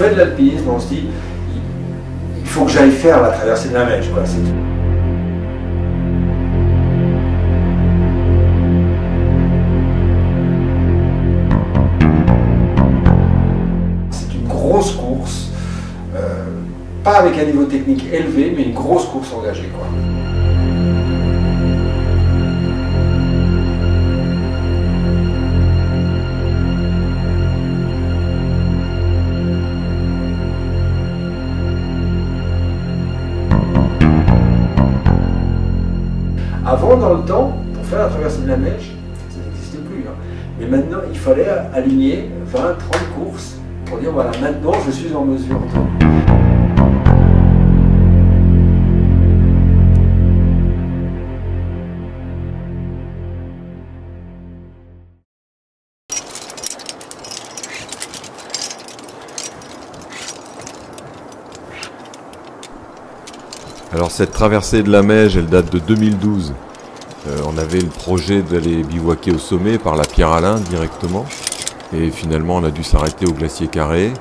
fait de l'alpinisme, on se dit, il faut que j'aille faire la traversée de la Mèche. Quoi. C'est une grosse course, euh, pas avec un niveau technique élevé, mais une grosse course engagée. Quoi. Avant, dans le temps, pour faire la traversée de la neige, ça n'existait plus. Hein. Mais maintenant, il fallait aligner 20, 30 courses pour dire voilà, maintenant je suis en mesure. Alors cette traversée de la Meige, elle date de 2012. Euh, on avait le projet d'aller bivouaquer au sommet par la Pierre Alain directement. Et finalement, on a dû s'arrêter au glacier Carré.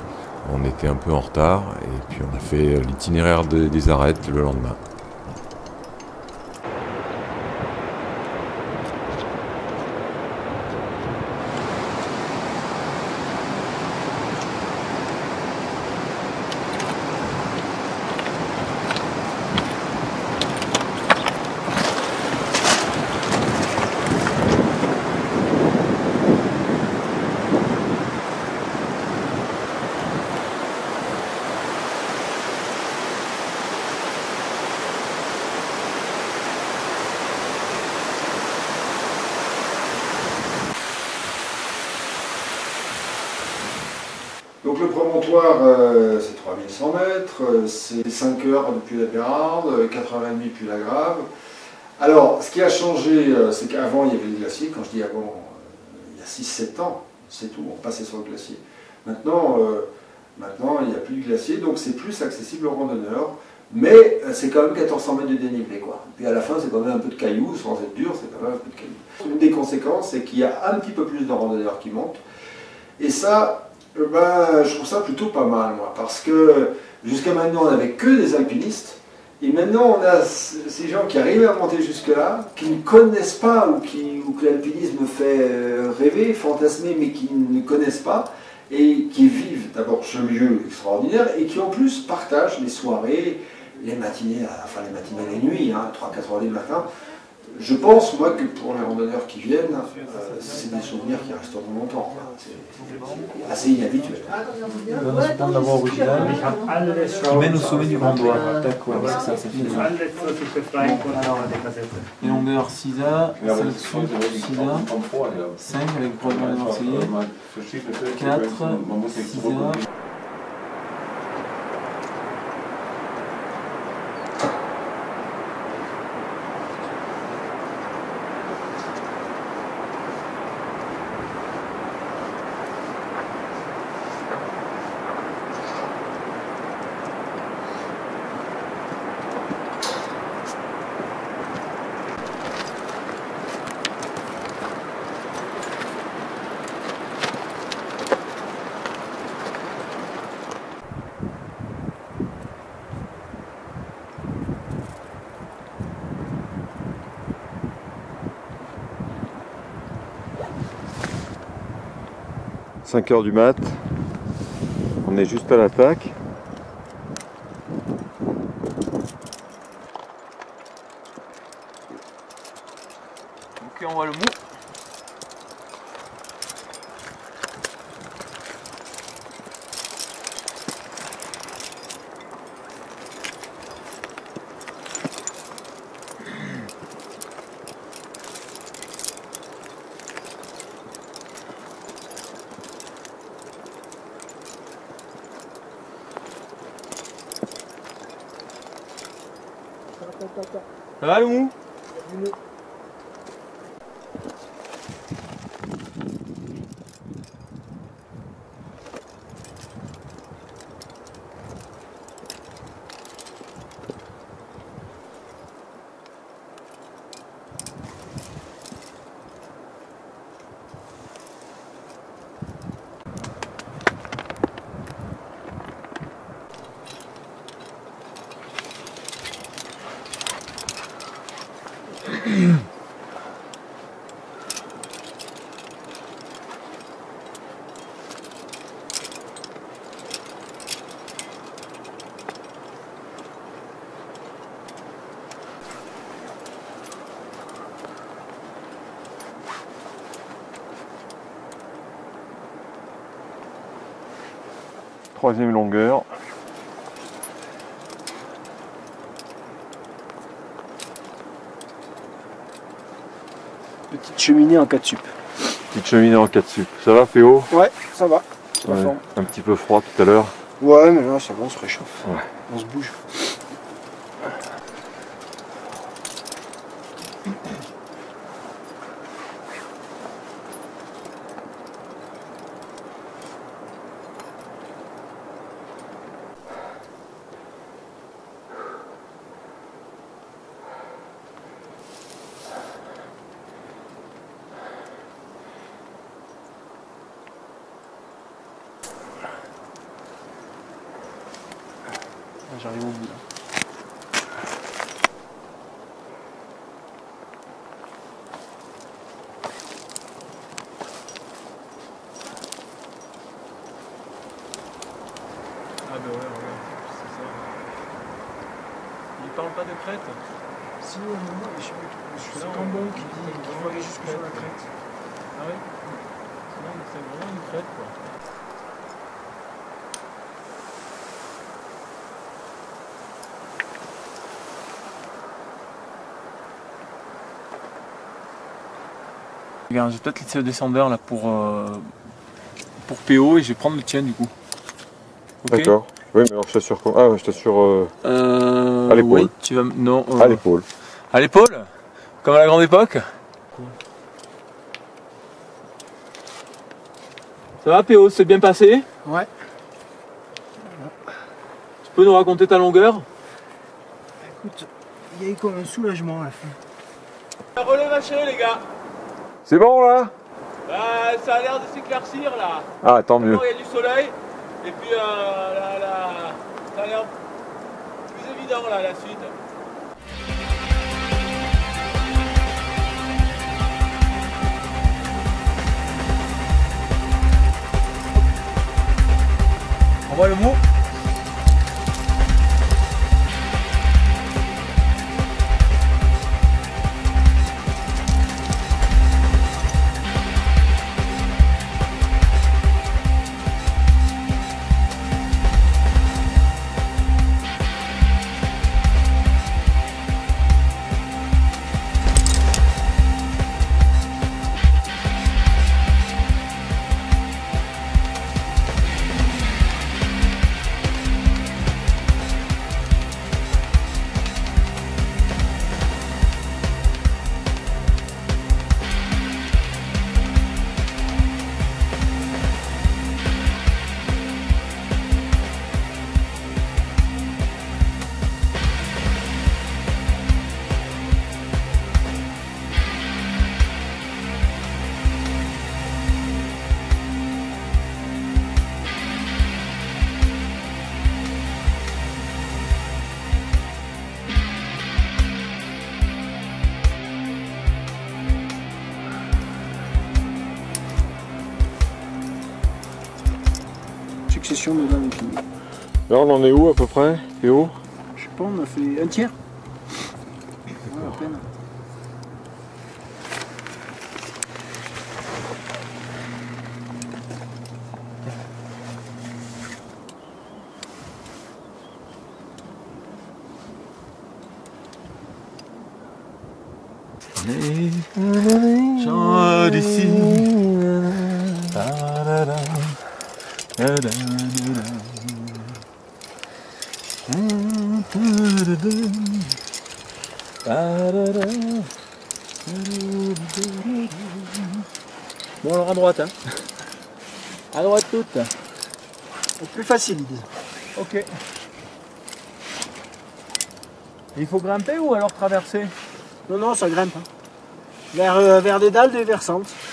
On était un peu en retard. Et puis on a fait l'itinéraire des arêtes le lendemain. Le promontoire, euh, c'est 3100 mètres, euh, c'est 5 heures depuis la Bérarde, 4 h 30 depuis la Grave. Alors, ce qui a changé, euh, c'est qu'avant, il y avait le glacier. Quand je dis avant, il y a 6-7 ans, c'est tout, on passait sur le glacier. Maintenant, maintenant il n'y a plus de glacier, donc c'est plus accessible aux randonneurs. Mais c'est quand même 1400 mètres de dénivelé. Quoi. À la fin, c'est quand même un peu de cailloux, sans être dur, c'est quand même un peu de cailloux. Une des conséquences, c'est qu'il y a un petit peu plus de randonneurs qui montent. Et ça, ben, je trouve ça plutôt pas mal, moi, parce que jusqu'à maintenant, on n'avait que des alpinistes, et maintenant, on a ces gens qui arrivent à monter jusque-là, qui ne connaissent pas, ou, qui, que l'alpinisme fait euh, rêver, fantasmer, mais qui ne connaissent pas, et qui vivent d'abord ce lieu extraordinaire, et qui en plus partagent les soirées, les matinées, enfin les matinées les nuits, hein, 3-4 heures du matin, je pense, moi, que pour les randonneurs qui viennent, euh, c'est des souvenirs qui resteront longtemps. C'est assez inhabituel. Qui mène au sommet du Grand Bois. D'accord, c'est ça, c'est fini. Les longueurs 6A, 5 sud, 6A, 5 avec des Marseillais, 4, 6A. 5 heures du mat. On est juste à l'attaque. Ça va le mou Troisième longueur. Petite cheminée en 4 sup. Petite cheminée en 4 sup. Ça va Féo? Ouais, ça va. Ouais, Un petit peu froid tout à l'heure. Ouais, mais là, ça va, on se réchauffe. Ouais. On se bouge. J'arrive au bout là. Ah bah ouais, regarde, c'est ça. Il parle pas de crête Si, au moment, je sais pas, C'est Cambon qui dit qu'il faut aller jusque sur la crête. Ah oui Non, mais c'est vraiment une crête quoi. Regarde, j'ai peut-être le descendeur là pour, euh, pour PO et je vais prendre le tien du coup. D'accord. Oui, mais alors je t'assure quoi Ah, je t'assure euh, Euh, À l'épaule. oui, tu vas. Non. euh, à l'épaule. À l'épaule Comme à la grande époque Ça va PO, c'est bien passé Ouais. Tu peux nous raconter ta longueur Écoute, il y a eu comme un soulagement à la fin. Relais vaché les gars C'est bon là Bah, Ça a l'air de s'éclaircir là Ah, tant mieux. Il y a du soleil et puis euh, la- la- ça a l'air plus évident là la suite. On voit le mot Succession de dames infinie. Là, on en est où à peu près? Théo Je sais pas, on a fait un tiers. Ouais, à peine. Chant d'ici. Bon alors à droite hein. À droite toute. Au plus facile, disent. Ok. Il faut grimper ou alors traverser? Non, non, ça grimpe. hein. Vers, euh, vers des dalles déversantes. avance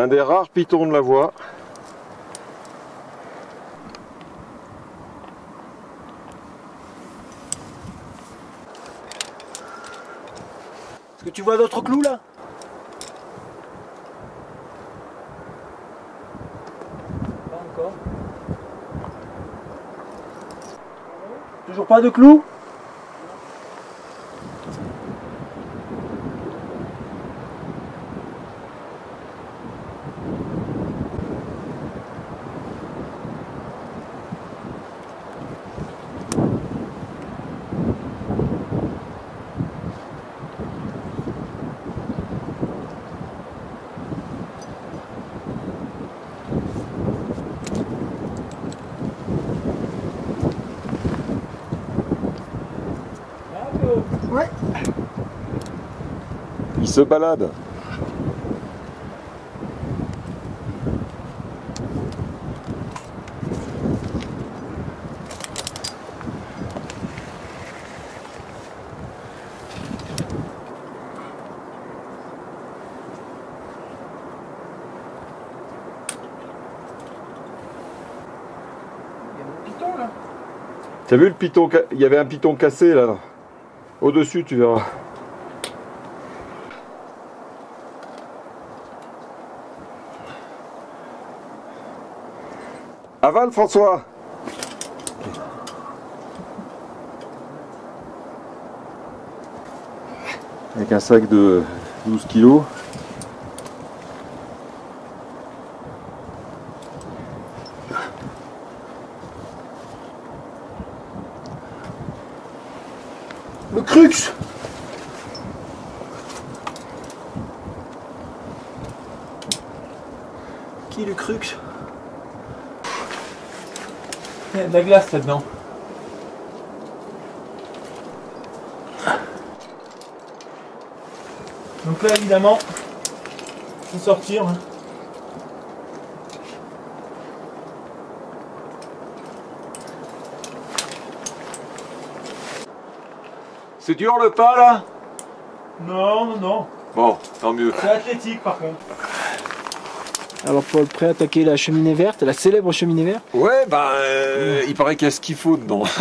Un des rares pitons de la voie. Est-ce que tu vois d'autres clous là? Pas encore. Toujours pas de clous? Se balade. T'as vu le piton Il y avait un piton cassé là. Au-dessus, tu verras. Avale, François. Avec un sac de 12 kilos. Le crux. Qui le crux? Il y a de la glace là-dedans. Donc là, évidemment, faut sortir. hein. C'est dur le pas là? Non, non, non. Bon, tant mieux. C'est athlétique par contre. Alors Paul, prêt à attaquer la cheminée verte, la célèbre cheminée verte Ouais, bah, euh, il paraît qu'il y a ce qu'il faut dedans.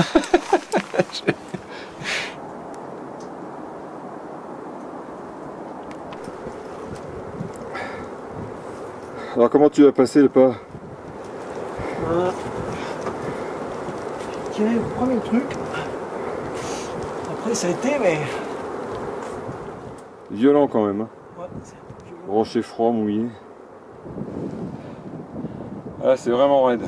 Alors comment tu vas passer le pas Voilà. Tiens, le premier truc. Après ça a été, mais... Violent quand même. Hein. Ouais, c'est un peu violent. Rocher froid, mouillé. Ah, c'est vraiment raide.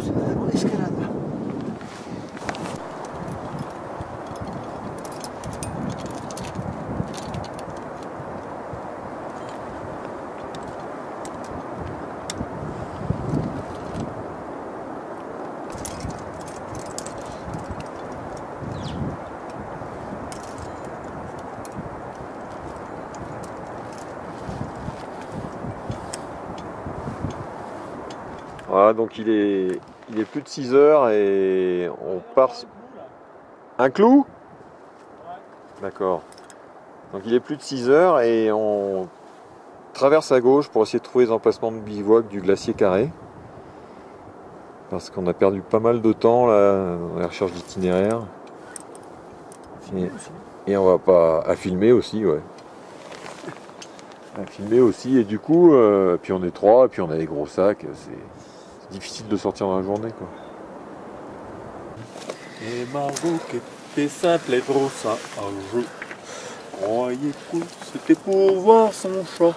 C'est une bonne escalade. là. Donc il est, il est plus de 6 heures et on part. Un clou? D'accord. Donc il est plus de 6 heures et on traverse à gauche pour essayer de trouver les emplacements de bivouac du glacier carré. Parce qu'on a perdu pas mal de temps là, dans la recherche d'itinéraire. Et, on va pas. à filmer aussi, ouais. À filmer aussi, et du coup, euh, puis on est trois, et puis on a des gros sacs, c'est difficile de sortir dans la journée quoi. Et Margot qui était simple et trop ça un jeu. Croyez que c'était pour voir son chat.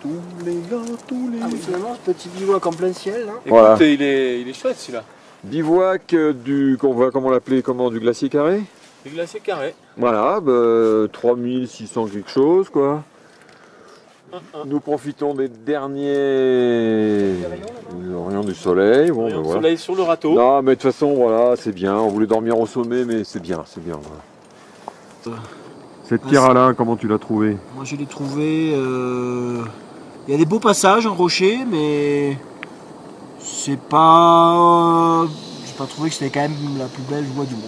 Tous les gars, tous les Ah oui, finalement, ce petit bivouac en plein ciel, là. Écoute, Voilà. il, est, il est chouette celui-là. Bivouac du, qu'on va, comment l'appeler, comment, du glacier carré? Le glacier carré. Voilà, bah, 3600 quelque chose quoi. Nous profitons des derniers rayons du soleil. Bon, de voilà. soleil sur le râteau. Non, mais de toute façon, voilà, c'est bien. On voulait dormir au sommet, mais c'est bien, c'est bien. voilà. Cette pierre Alain, comment tu l'as trouvée? Moi, je l'ai trouvé euh, Il y a des beaux passages en rocher, mais c'est pas. J'ai pas trouvé que c'était quand même la plus belle voie du monde.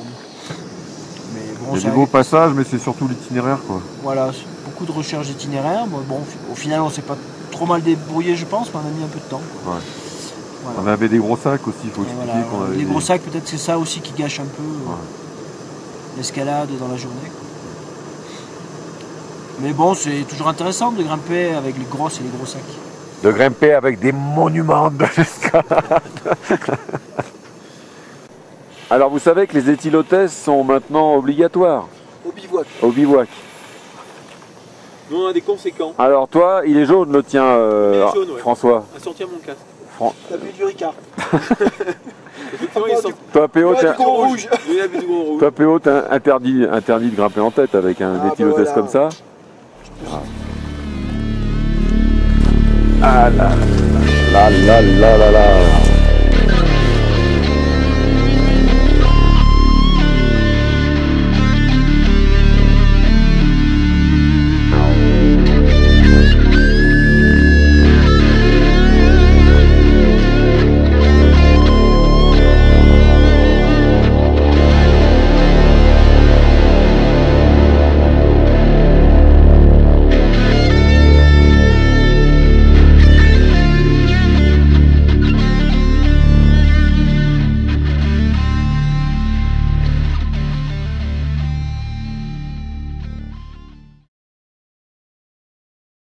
Mais bon, Il y a ça- des beaux passages, mais c'est surtout l'itinéraire quoi. Voilà, beaucoup de recherches d'itinéraires. Bon, au final, on s'est pas trop mal débrouillé, je pense, mais on a mis un peu de temps. quoi. Ouais. Voilà. On avait des gros sacs aussi, il faut Et expliquer voilà, qu'on avait les des- gros sacs, peut-être c'est ça aussi qui gâche un peu euh, l'escalade dans la journée. quoi. Mais bon, c'est toujours intéressant de grimper avec les grosses et les gros sacs. de grimper avec des monuments de l'escalade. Alors vous savez que les éthylotestes sont maintenant obligatoires Au bivouac. au bivouac. Nous on a des conséquents. Alors toi, il est jaune le tien, euh, Il est jaune, ouais. François. À sortir mon casque. T'as bu du Ricard. Effectivement, il sort. Toi PO, t'es- gros rouge. Il a bu du gros rouge. toi, PO, t'es interdit, interdit de grimper en tête avec un Ah, bah comme voilà. ça. Ah là là là là là là là.